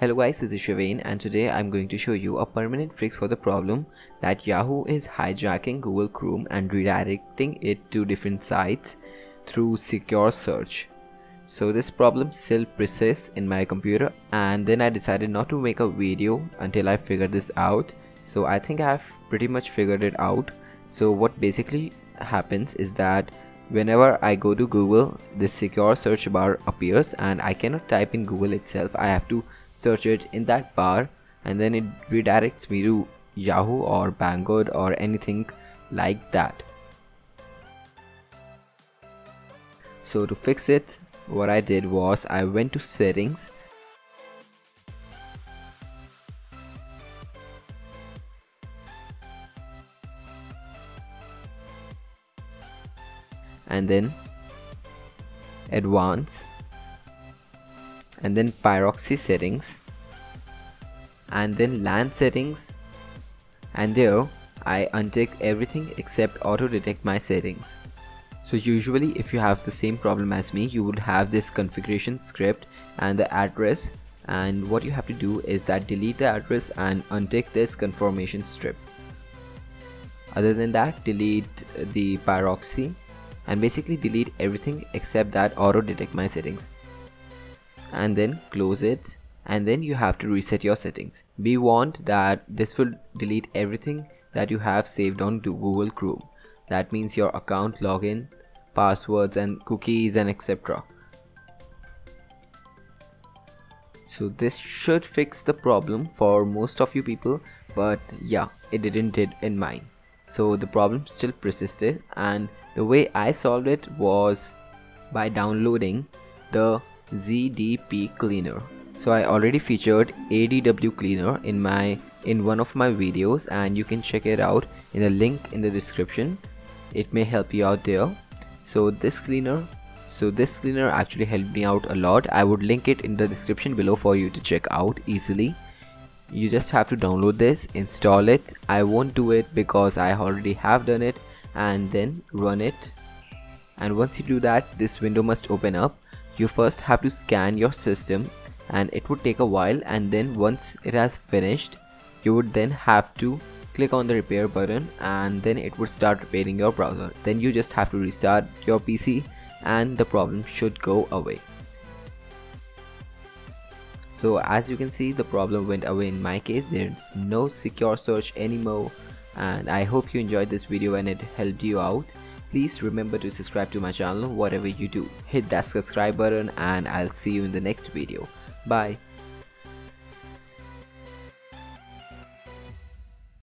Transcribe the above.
Hello guys, this is Shavane and today I'm going to show you a permanent fix for the problem that Yahoo is hijacking Google Chrome and redirecting it to different sites through secure search. So this problem still persists in my computer and then I decided not to make a video until I figured this out. So I think I've pretty much figured it out. So what basically happens is that whenever I go to Google this secure search bar appears and I cannot type in Google itself I have to search it in that bar and then it redirects me to Yahoo or Banggood or anything like that. So to fix it what I did was I went to settings. And then advanced and then proxy settings and then LAN settings and there I untick everything except auto detect my settings. So usually if you have the same problem as me you would have this configuration script and the address and what you have to do is that delete the address and untick this configuration script. Other than that delete the proxy and basically delete everything except that auto detect my settings and then close it. And then you have to reset your settings. Be warned that this will delete everything that you have saved on Google Chrome. That means your account login passwords and cookies and etc so this should fix the problem for most of you people but yeah it didn't did in mine. So the problem still persisted and the way I solved it was by downloading the ZHP cleaner. So I already featured ADW cleaner in my in one of my videos and you can check it out in the link in the description. It may help you out there. So this cleaner so this cleaner actually helped me out a lot. I would link it in the description below for you to check out easily. You just have to download this, install it. I won't do it because I already have done it and then run it and once you do that this window must open up you first have to scan your system and it would take a while and then once it has finished you would then have to click on the repair button and then it would start repairing your browser. Then you just have to restart your PC and the problem should go away. So as you can see the problem went away in my case. There's no secure search anymore and I hope you enjoyed this video and it helped you out. Please remember to subscribe to my channel whatever you do. Hit that subscribe button and I'll see you in the next video. Bye.